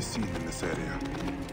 be seen in this area.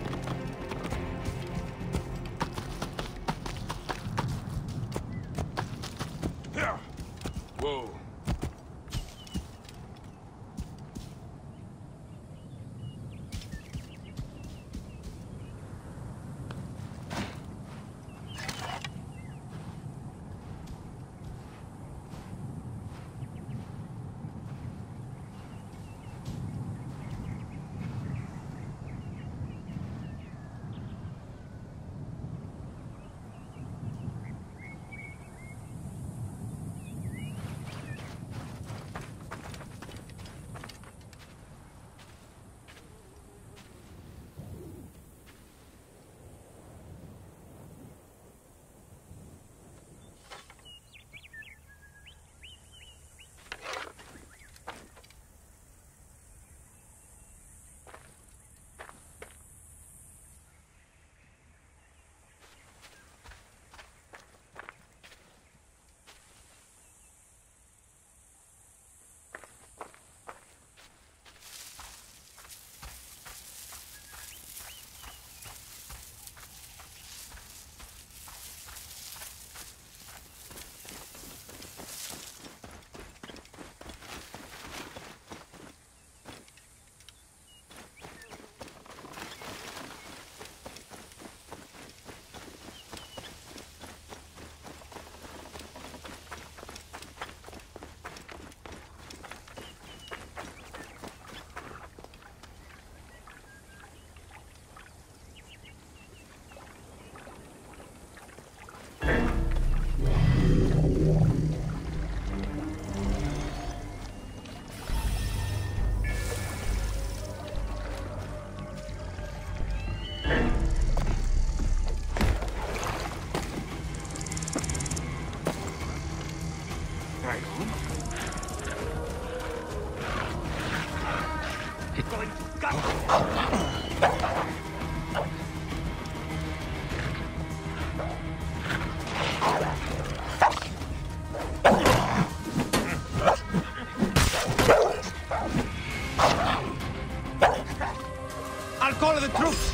I'll call the troops!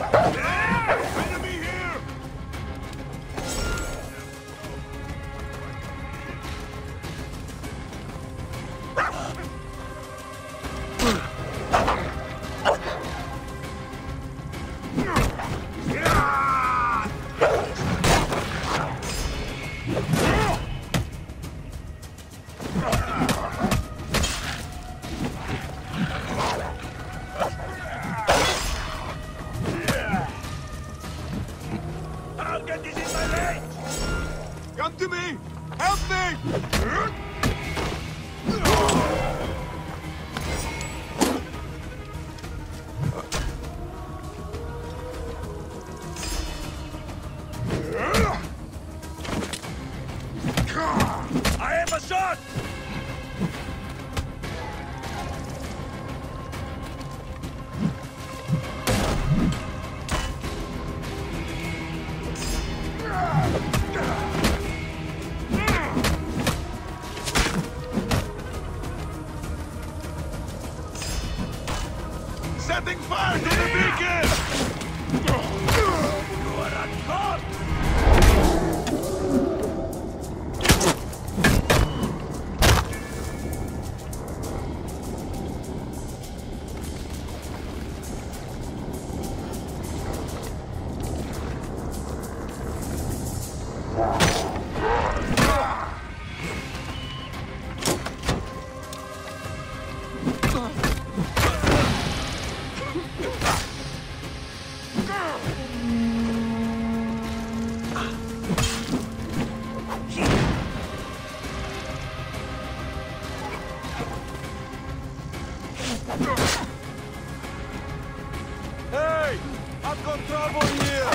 Enemy here! Come to me! Help me! I have a shot! Setting fire to the beacon! You are a god! Hey! I've got trouble here!